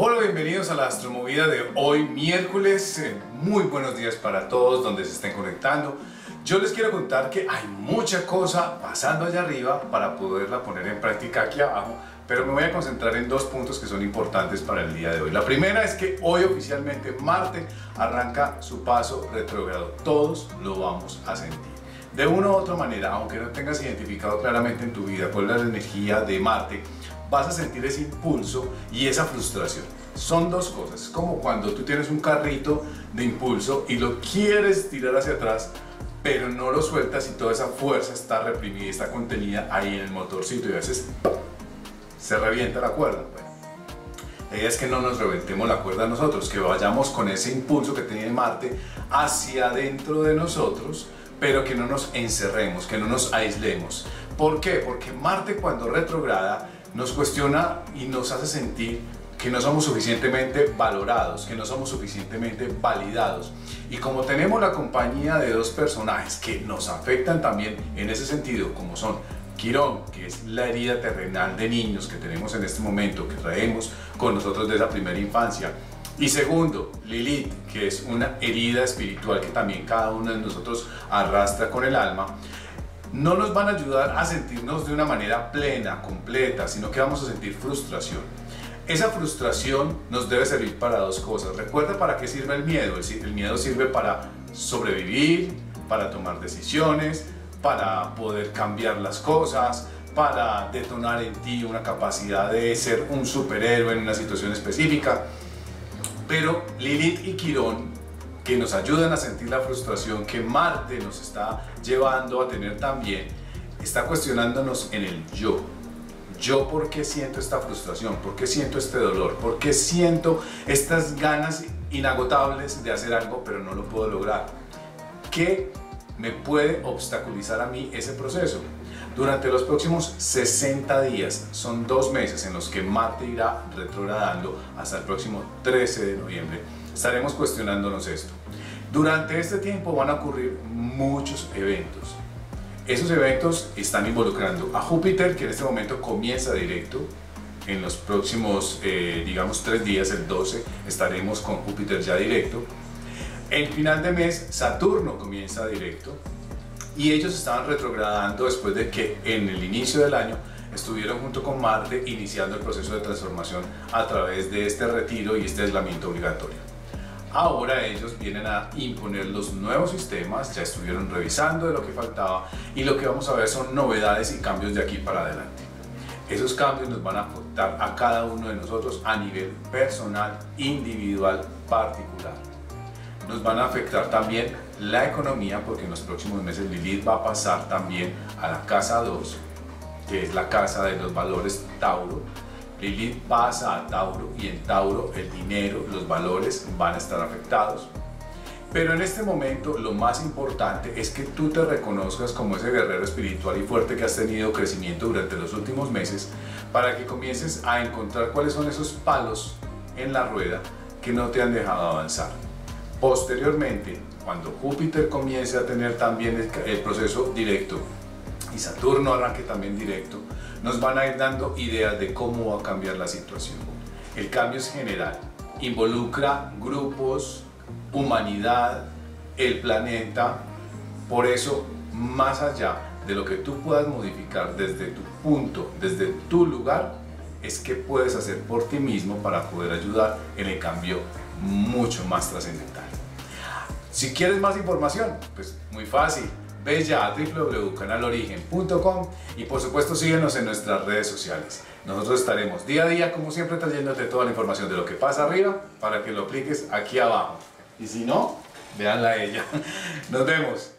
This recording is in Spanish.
Hola, bienvenidos a la astromovida de hoy miércoles. Eh, Muy buenos días para todos donde se estén conectando. Yo les quiero contar que hay mucha cosa pasando allá arriba para poderla poner en práctica aquí abajo, pero me voy a concentrar en dos puntos que son importantes para el día de hoy. La primera es que hoy oficialmente Marte arranca su paso retrógrado. Todos lo vamos a sentir. De una u otra manera, aunque no tengas identificado claramente en tu vida cuál es la energía de Marte, vas a sentir ese impulso y esa frustración. Son dos cosas, como cuando tú tienes un carrito de impulso y lo quieres tirar hacia atrás, pero no lo sueltas y toda esa fuerza está reprimida, está contenida ahí en el motorcito y a veces se revienta la cuerda. Bueno, la idea es que no nos reventemos la cuerda nosotros, que vayamos con ese impulso que tiene Marte hacia adentro de nosotros, pero que no nos encerremos, que no nos aislemos. ¿Por qué? Porque Marte cuando retrograda nos cuestiona y nos hace sentir que no somos suficientemente valorados, que no somos suficientemente validados. Y como tenemos la compañía de dos personajes que nos afectan también en ese sentido, como son Quirón, que es la herida terrenal de niños que tenemos en este momento, que traemos con nosotros de esa primera infancia, y segundo, Lilith, que es una herida espiritual que también cada uno de nosotros arrastra con el alma, no nos van a ayudar a sentirnos de una manera plena, completa, sino que vamos a sentir frustración. Esa frustración nos debe servir para dos cosas. Recuerda para qué sirve el miedo. El miedo sirve para sobrevivir, para tomar decisiones, para poder cambiar las cosas, para detonar en ti una capacidad de ser un superhéroe en una situación específica. Pero Lilith y Quirón, que nos ayudan a sentir la frustración que Marte nos está llevando a tener también, está cuestionándonos en el yo. Yo por qué siento esta frustración, por qué siento este dolor, por qué siento estas ganas inagotables de hacer algo pero no lo puedo lograr. ¿Qué me puede obstaculizar a mí ese proceso? Durante los próximos 60 días, son dos meses en los que Marte irá retrogradando hasta el próximo 13 de noviembre, estaremos cuestionándonos esto. Durante este tiempo van a ocurrir muchos eventos. Esos eventos están involucrando a Júpiter, que en este momento comienza directo. En los próximos, eh, digamos, tres días, el 12, estaremos con Júpiter ya directo. El final de mes, Saturno comienza directo y ellos estaban retrogradando después de que en el inicio del año estuvieron junto con Marte iniciando el proceso de transformación a través de este retiro y este aislamiento obligatorio. Ahora ellos vienen a imponer los nuevos sistemas, ya estuvieron revisando de lo que faltaba y lo que vamos a ver son novedades y cambios de aquí para adelante. Esos cambios nos van a afectar a cada uno de nosotros a nivel personal, individual, particular nos van a afectar también la economía porque en los próximos meses Lilith va a pasar también a la casa 2, que es la casa de los valores Tauro. Lilith pasa a Tauro y en Tauro el dinero, los valores van a estar afectados. Pero en este momento lo más importante es que tú te reconozcas como ese guerrero espiritual y fuerte que has tenido crecimiento durante los últimos meses para que comiences a encontrar cuáles son esos palos en la rueda que no te han dejado avanzar. Posteriormente, cuando Júpiter comience a tener también el, proceso directo y Saturno arranque también directo, nos van a ir dando ideas de cómo va a cambiar la situación. El cambio es general, involucra grupos, humanidad, el planeta, por eso más allá de lo que tú puedas modificar desde tu punto, desde tu lugar, es que puedes hacer por ti mismo para poder ayudar en el cambio mucho más trascendental. Si quieres más información, pues muy fácil, ve ya a www.canalorigen.com y por supuesto síguenos en nuestras redes sociales. Nosotros estaremos día a día, como siempre, trayéndote toda la información de lo que pasa arriba para que lo apliques aquí abajo. Y si no, véanla a ella. Nos vemos.